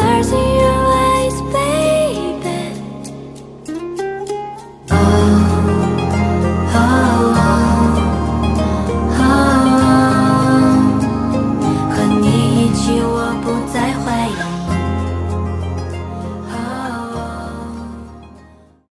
stars in you.